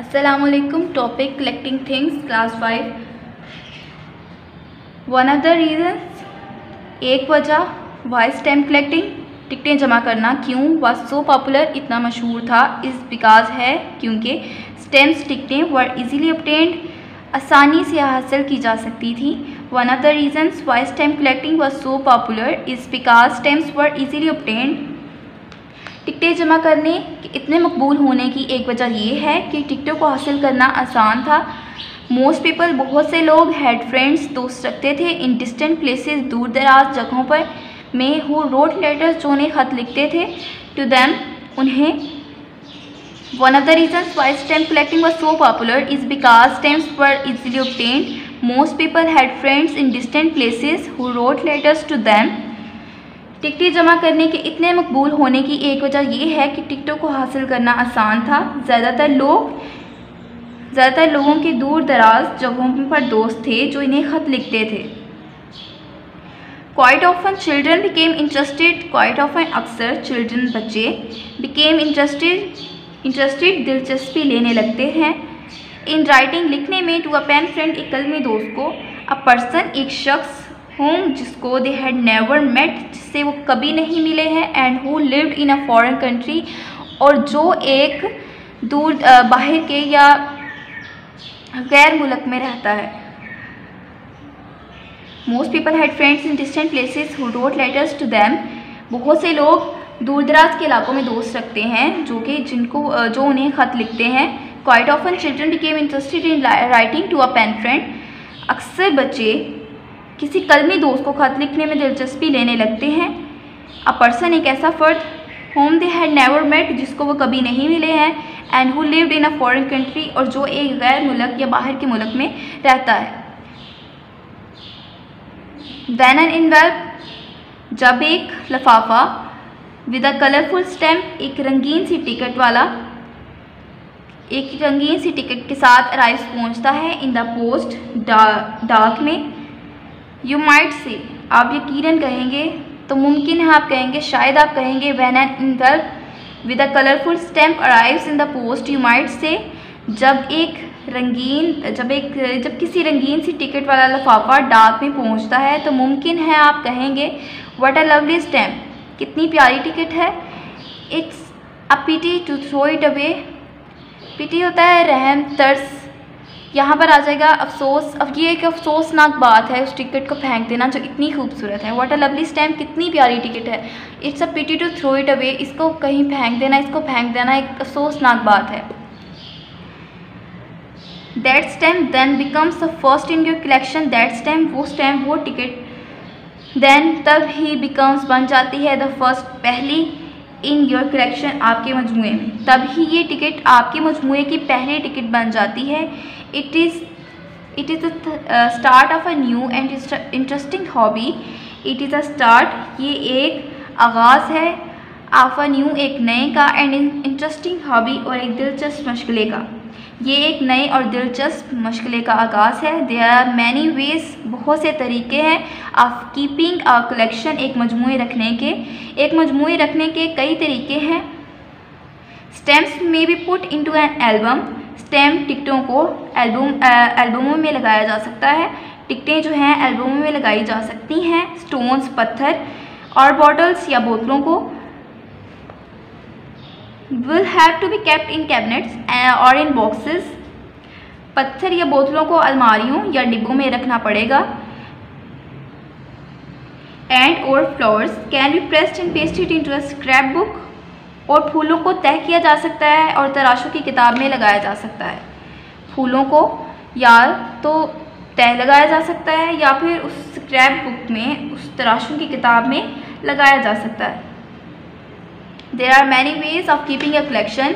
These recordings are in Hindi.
Assalamualaikum, topic, collecting things, class 5 one of the reasons, एक वजह वाई स्टैम्प कलेक्टिंग टिकटें जमा करना क्यों? व सो पॉपुलर इतना मशहूर था इस बिकॉज़ है, क्योंकि स्टैम्प्स टिकटें वर इजीली obtained, आसानी से हासिल की जा सकती थी। One of the reasons why stamp collecting was so popular is because stamps were easily obtained टिकटें जमा करने इतने मकबूल होने की एक वजह यह है कि टिकटों को हासिल करना आसान था। मोस्ट पीपल बहुत से लोग हैड फ्रेंड्स दोस्त रखते थे। इन डिस्टेंट प्लेसेस दूर दराज जगहों पर में हो रोड लेटर्स जो उन्हें ख़त लिखते थे। टू दैम उन्हें one of the reasons why stamp collecting was so popular is because stamps were easily obtained most people had friends in distant places who wrote letters to them टिकटें जमा करने के इतने मकबूल होने की एक वजह यह है कि टिकटों को हासिल करना आसान था। ज़्यादातर लोग ज़्यादातर लोगों के दूर दराज जगहों पर दोस्त थे जो इन्हें ख़त लिखते थे। Quite often children became interested quite often अक्सर चिल्ड्रन बच्चे बिकेम इंटरेस्टेड इंटरेस्टेड दिलचस्पी लेने लगते हैं। इन राइटिंग लिखने में टू अ पेन फ्रेंड एक कलमी दोस्त को अ पर्सन एक शख्स होम जिसको दे हैड नेवर मेट जिससे वो कभी नहीं मिले हैं and who lived in a foreign country और जो एक दूर बाहर के या गैर मुल्क में रहता है। Most people had friends in distant places who wrote letters to them बहुत से लोग दूर दराज के इलाकों में दोस्त रखते हैं, जो कि जिनको जो उन्हें ख़त लिखते हैं। Quite often children became interested in writing to a pen friend अक्सर बच्चे किसी कलमी दोस्त को ख़त लिखने में दिलचस्पी लेने लगते हैं। अ पर्सन एक ऐसा फ़र्द whom they had never met जिसको वो कभी नहीं मिले हैं and who lived in a foreign country और जो एक गैर मुल्क या बाहर के मुल्क में रहता है। वैन एन इनवेल्प जब एक लफाफा विद अ कलरफुल स्टैम्प एक रंगीन सी टिकट वाला, एक रंगीन सी टिकट के साथ अराइव पहुँचता है इन द पोस्ट डाक में। यू माइट से आप यकीनन कहेंगे तो मुमकिन है आप कहेंगे, शायद आप कहेंगे when an envelope with a colourful stamp arrives in the post you might say जब एक रंगीन, जब एक, जब किसी रंगीन सी टिकट वाला लफाफा डाक में पहुँचता है तो मुमकिन है आप कहेंगे वट अ लवली स्टैम्प कितनी प्यारी टिकट है। It's a pity to throw it away pity होता है, रहम, तर्स यहाँ पर आ जाएगा, अफसोस। अब ये एक अफसोसनाक बात है, उस टिकट को फेंक देना जो इतनी खूबसूरत है। वाट अ लवली स्टैम्प कितनी प्यारी टिकट है। It's a pity to throw it away इसको कहीं फेंक देना, इसको फेंक देना एक अफसोसनाक बात है। That stamp then becomes the first in your collection that stamp वो स्टैम्प वो टिकट। देन तब ही बिकम्स बन जाती है द फ़र्स्ट पहली इन योर कलेक्शन आपके मजमू में। तब ही ये टिकट आपके मजमू की पहली टिकट बन जाती है। It is it is the uh, start of a new and interesting hobby. It is a start. ये एक आगाज़ है ऑफ़ अ न्यू एक नए का एंड इंटरेस्टिंग हॉबी और एक दिलचस्प मशगले का। ये एक नए और दिलचस्प मशगले का आगाज़ है। देर आर मैनी वेज बहुत से तरीके हैं ऑफ़ कीपिंग अ कलेक्शन एक मजमू रखने के। एक मजमू रखने के कई तरीके हैं। स्टैम्प्स में be put into an album stamp टिकटों को एल्बम एल्बमों में लगाया जा सकता है। टिकटें जो हैं एल्बमों में लगाई जा सकती हैं। स्टोन्स पत्थर और बॉटल्स या बोतलों को। Will have to be kept in cabinets और इन बॉक्सेस पत्थर या बोतलों को अलमारियों या डिब्बों में रखना पड़ेगा। एंड और flowers can be pressed and pasted into a scrapbook और फूलों को तय किया जा सकता है और तराशों की किताब में लगाया जा सकता है। फूलों को या तो तय लगाया जा सकता है या फिर उस स्क्रैप बुक में, उस तराशों की किताब में लगाया जा सकता है। There are many ways of keeping a collection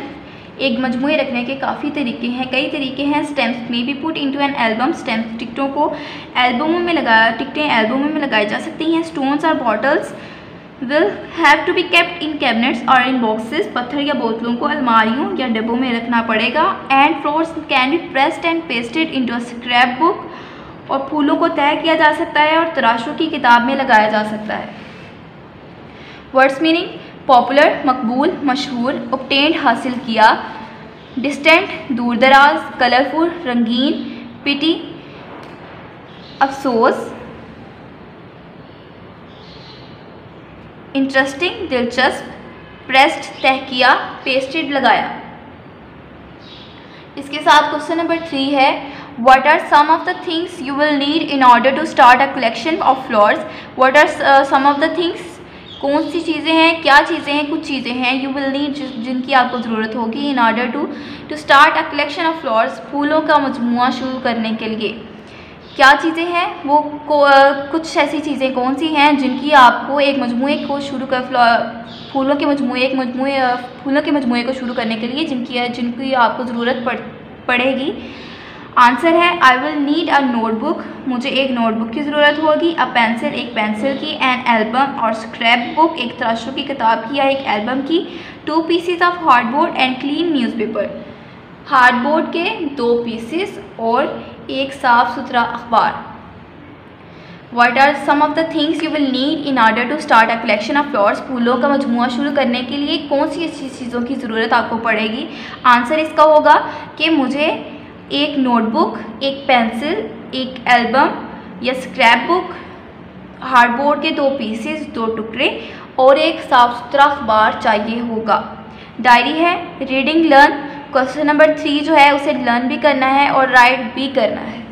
एक मजमू रखने के काफ़ी तरीके हैं। कई तरीके हैं। स्टैम्प्स में भी put into an album stamp टिकटों को एल्बमों में लगाया टिकटें एल्बमों में लगाई जा सकती हैं। स्टोन्स और bottles will have to be kept in cabinets और इन बॉक्सेस पत्थर या बोतलों को अलमारियों या डिब्बों में रखना पड़ेगा। And flowers can be pressed and pasted into scrapbook और फूलों को तय किया जा सकता है और तराशों की किताब में लगाया जा सकता है। वर्ड्स मीनिंग पॉपुलर मकबूल, मशहूर, obtained, हासिल किया। डिस्टेंट दूर दराज कलरफुल रंगीन पिटी अफसोस। इंटरेस्टिंग दिलचस्प प्रेस्ड तह किया पेस्टेड लगाया। इसके साथ क्वेश्चन नंबर थ्री है are some of the things you will need in order to start a collection of flowers? What are uh, some of the things? कौन सी चीज़ें हैं क्या चीज़ें हैं कुछ चीज़ें हैं यू विल नीड जिनकी आपको ज़रूरत होगी in order to to start a collection of flowers फूलों का मजमू शुरू करने के लिए। क्या चीज़ें हैं? वो कुछ ऐसी चीज़ें कौन सी हैं जिनकी आपको एक मजमू को शुरू कर, फूलों के मजमू, एक मजमू फूलों के मजमू को शुरू करने के लिए जिनकी जिनकी आपको ज़रूरत पड़, पड़ेगी। आंसर है I will need a notebook मुझे एक नोटबुक की ज़रूरत होगी अ पेंसिल एक पेंसिल की एन एल्बम और स्क्रैप बुक एक तराशों की किताब की या एक एल्बम की two pieces of hardboard and clean newspaper hardboard के दो पीसेस और एक साफ़ सुथरा अखबार। What are some of the things you will need in order to start a collection of flowers फूलों का मजमू शुरू करने के लिए कौन सी अच्छी चीज़ों की ज़रूरत आपको पड़ेगी? आंसर इसका होगा कि मुझे एक नोटबुक एक पेंसिल एक एल्बम या स्क्रैप बुक हार्डबोर्ड के दो पीसेस दो टुकड़े और एक साफ़ सुथरा अखबार चाहिए होगा। डायरी है reading learn question number three जो है, उसे लर्न भी करना है और राइट भी करना है।